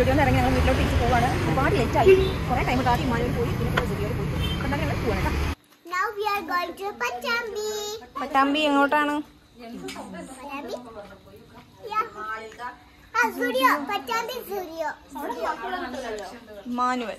സ്റ്റുഡിയോന്ന് ഇറങ്ങി ഞങ്ങൾ വീട്ടിലോട്ട് തിരിച്ച് പോവാണ്. ഒരുപാട് ലേറ്റായി കുറേ ടൈം ആദ്യം മാനൂർ പോയി പിന്നെ സ്റ്റുഡിയോയിൽ പോയി. കണ്ടാൽ ഞങ്ങൾ പോവാണ് കേട്ടോ. പട്ടാമ്പി എങ്ങോട്ടാണ്. Ah. മാനുവൽ.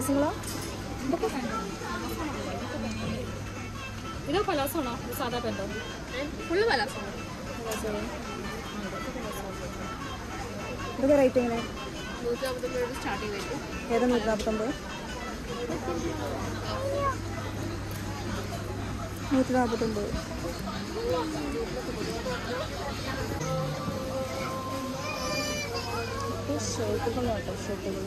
പലാസങ്ങളാ? ഇത് പലാസമാണോ? സാധാ പെൻഡോ ഫുള്ള് പലാസമാണ്? ഇതൊക്കെ റേറ്റ് എങ്ങനെ? ഏതാ നൂറ്റി നാൽപ്പത്തൊമ്പത് നൂറ്റി നാൽപ്പത്തൊമ്പത് ഷർട്ടുകളാട്ടോ ഷർട്ടുകൾ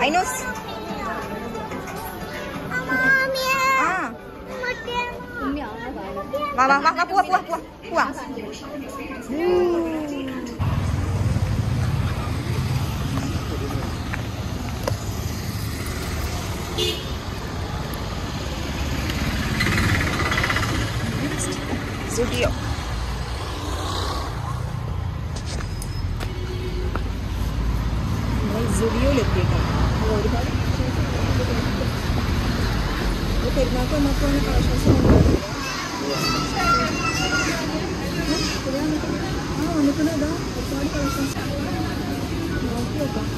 哎，nos。啊。妈妈，妈妈，过来，过来，嗯来，过来。嗯。收车。വന്നിട്ടുണ്ട് ഇതാ ഒരുപാട് കളക്ഷൻസ് നോക്കി നോക്കാം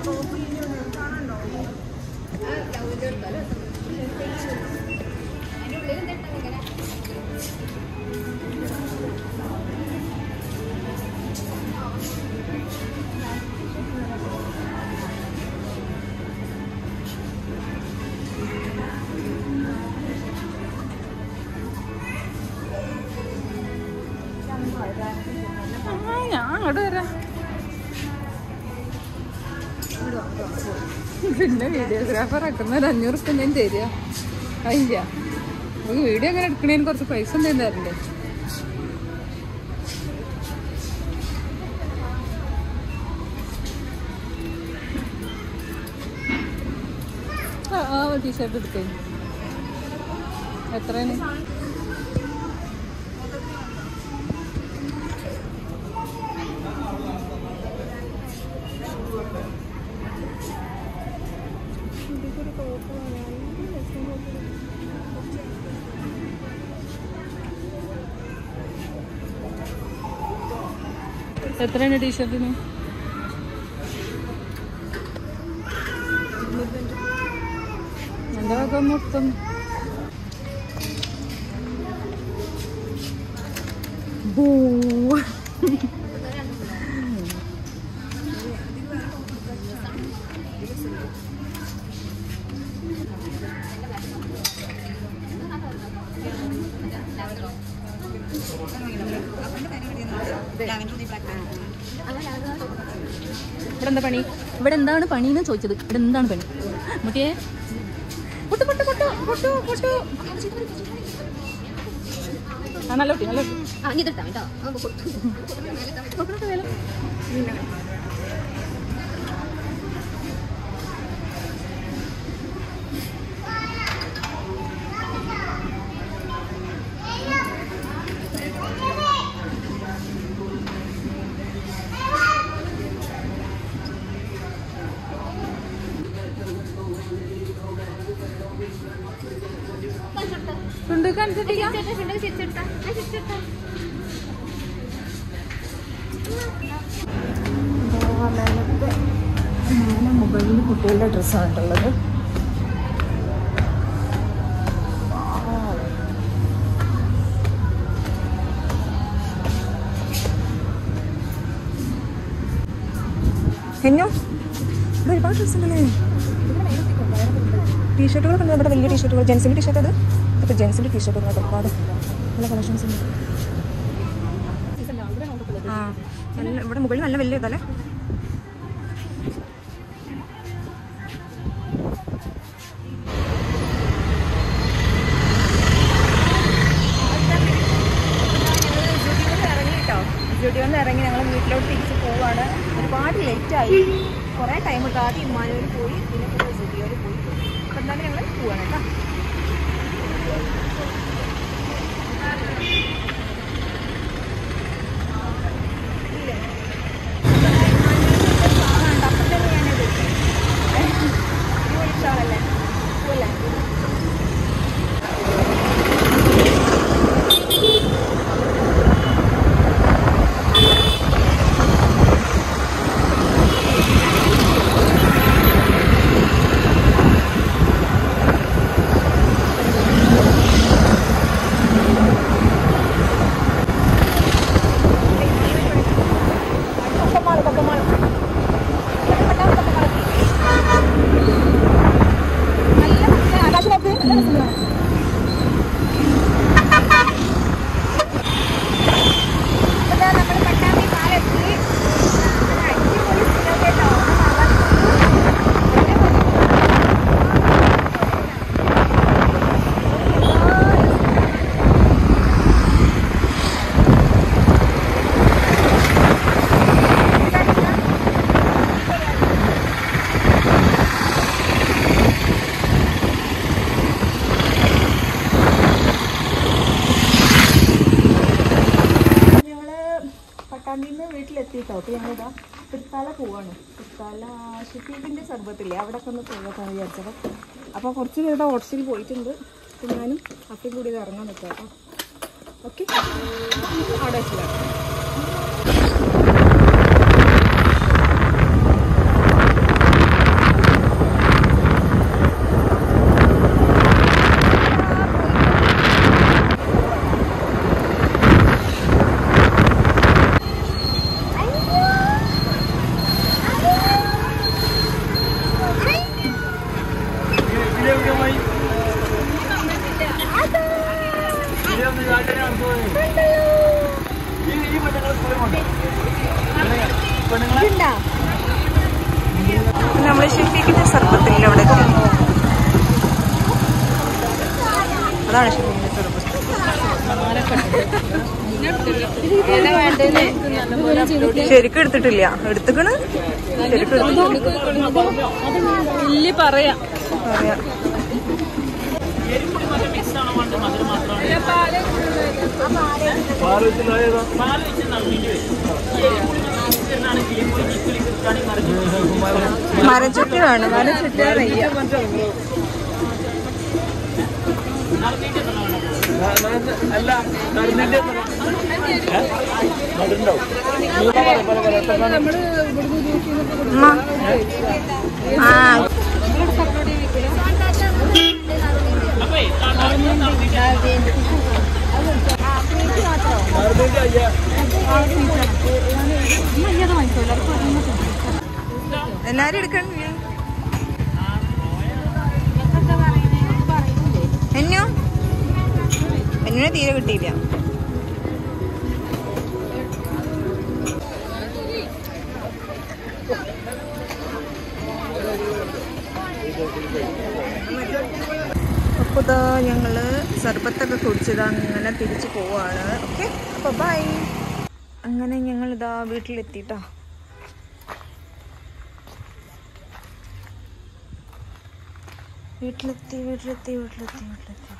മുഖം കാണില്ലെങ്കിലും ഞാൻ പിന്നെ വീഡിയോഗ്രാഫർ ആക്കുന്ന ഒരു അഞ്ഞൂറ് റുപ്യ ഞാൻ തരിക അതില്ല നമുക്ക് വീഡിയോ അങ്ങനെ എടുക്കണേന് കുറച്ച് പൈസ എന്തെങ്കിലും തരണ്ടേ? ആ ടീഷർട്ട് എടുക്കേ. എത്രയാണ്? എത്രയാണ് ടീഷർട്ടിന്? മൊത്തം? ബൂ ഇവിടെ എന്താ പണി ഇവിടെ എന്താണ് പണി എന്ന് ചോദിച്ചത് ഇവിടെ എന്താണ് പണി മുട്ടിയെ പൊട്ടു പൊട്ടു പൊട്ടു പൊട്ടു പൊട്ടു ആ നല്ല കുട്ടി നല്ല കുട്ടി ആ ഇതിട്ടാ കേട്ടോ തിരിച്ചെടുത്താ മുകളിൽ കുട്ടികളുടെ ഡ്രസ്സാണ് ഇവിടെ ഒരുപാട് ഡ്രസ്സുണ്ടല്ലേ ടീഷർട്ടുകൾ ടീഷർട്ടുകളൊക്കെ ഉണ്ട് ഇവിടെ വലിയ ടീഷർട്ടുകൾ ജെൻസിന്റെ ടീഷർട്ട് അത് ഇപ്പോൾ ജെൻസിന്റെ ടീഷർട്ടുകൾ ഒരുപാട് നല്ല കളക്ഷൻസ് ഉണ്ട്. ഇവിടെ മുകളിൽ നല്ല വലിയ ഇതല്ലേ? സ്റ്റുഡിയോയിൽ നിന്ന് ഇറങ്ങി ഞങ്ങൾ വീട്ടിലോട്ട് തിരിച്ച് പോവാണ്. ഒരുപാട് ലേറ്റായി കുറേ ടൈം ഇട്ട് ആദ്യം പോയി പിന്നെ സ്റ്റുഡിയോയിൽ പോയി. അപ്പം എന്തായാലും ഞങ്ങൾ പോവാണ് കേട്ടോ ഇല്ലേ? സാധനമുണ്ട്. അപ്പം തന്നെ ഞാനത് അടിപൊളി ഷാളല്ലേ പോവല്ലേ കൊക്കമാൾ കൊക്കമാൾ നല്ല നല്ല ആകാശം നോക്ക് നല്ല രസമുണ്ട് ഇതാ നമ്മൾ പട്ടാമ്പി പാലെത്തി അടിപൊളി സ്ഥലം കേട്ടോ ഞങ്ങൾ പട്ടാമ്പിയിൽ നിന്ന് വീട്ടിലെത്തിയിട്ടോ അപ്പോൾ ഞങ്ങളിതാ തൃത്താല പോവാണ്. ഷെഫീഖിന്റെ സർബത്തില്ലേ അവിടെ ഒക്കെ ഒന്ന് പോകാമെന്ന് വിചാരിച്ചത്. അപ്പോൾ കുറച്ച് പേരുടെ ഓട്ടോസിൽ പോയിട്ടുണ്ട്. ഞാനും അപ്പയും കൂടി ഇത് ഇറങ്ങാൻ നിൽക്കാം കേട്ടോ ഓക്കെ. അവിടെ വെച്ചില്ല നമ്മൾ ഷെഫീഖിന്റെ സർപ്പത്തിൽ അവിടെ അതാണ് സർബത്ത് ശരിക്കും എടുത്തിട്ടില്ല. എടുത്തുക്കണ്? ശരിക്കും എടുത്തു ഇല്ലി പറയാ പറയാം മരം ചുറ്റി വേണം മരം ചുറ്റാൻ വയ്യ അല്ല നടന്നിന്റെ നടുണ്ടാവും ആ. നടന്നിന്റെ അയ്യാ എല്ലാരും എടുക്കണ്ടേ എന്നോ എന്നെ തീരെ കിട്ടിയില്ല. അപ്പോൾ ഇതാ ഞങ്ങൾ സർബത്തൊക്കെ കുടിച്ചത് അങ്ങനെ തിരിച്ചു പോവാണ്. ഓക്കെ അപ്പോൾ ബൈ അങ്ങനെ ഞങ്ങൾ ഇതാ വീട്ടിലെത്തിട്ടോ. വീട്ടിലെത്തി വീട്ടിലെത്തി വീട്ടിലെത്തി വീട്ടിലെത്തി വീട്ടിലെത്തി.